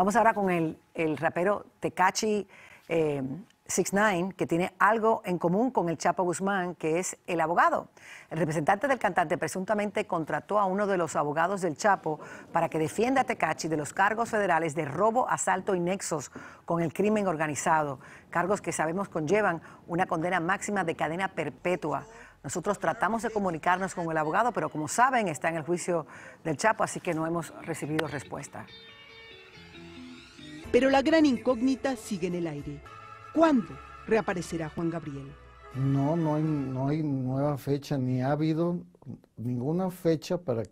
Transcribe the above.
Vamos ahora con el, el rapero Tecachi eh, 69, que tiene algo en común con el Chapo Guzmán, que es el abogado. El representante del cantante presuntamente contrató a uno de los abogados del Chapo para que defienda a Tecachi de los cargos federales de robo, asalto y nexos con el crimen organizado, cargos que sabemos conllevan una condena máxima de cadena perpetua. Nosotros tratamos de comunicarnos con el abogado, pero como saben, está en el juicio del Chapo, así que no hemos recibido respuesta. Pero la gran incógnita sigue en el aire. ¿Cuándo reaparecerá Juan Gabriel? No, no hay, no hay nueva fecha, ni ha habido ninguna fecha para que